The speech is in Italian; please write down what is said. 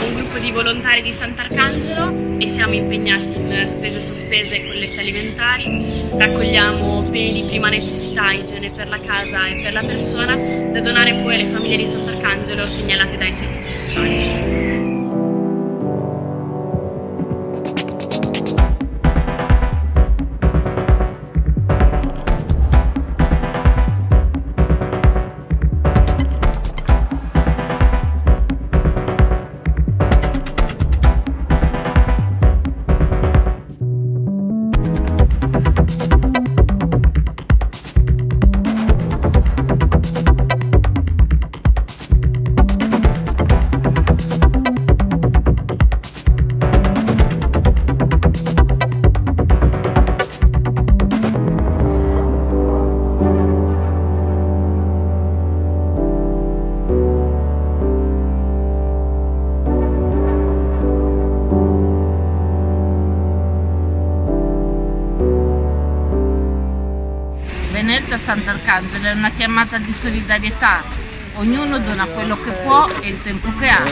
un gruppo di volontari di Sant'Arcangelo e siamo impegnati in spese sospese e collette alimentari. Raccogliamo beni prima necessità, igiene per la casa e per la persona da donare poi alle famiglie di Sant'Arcangelo segnalate dai servizi sociali. Benedetta Sant'Arcangelo è una chiamata di solidarietà. Ognuno dona quello che può e il tempo che ha.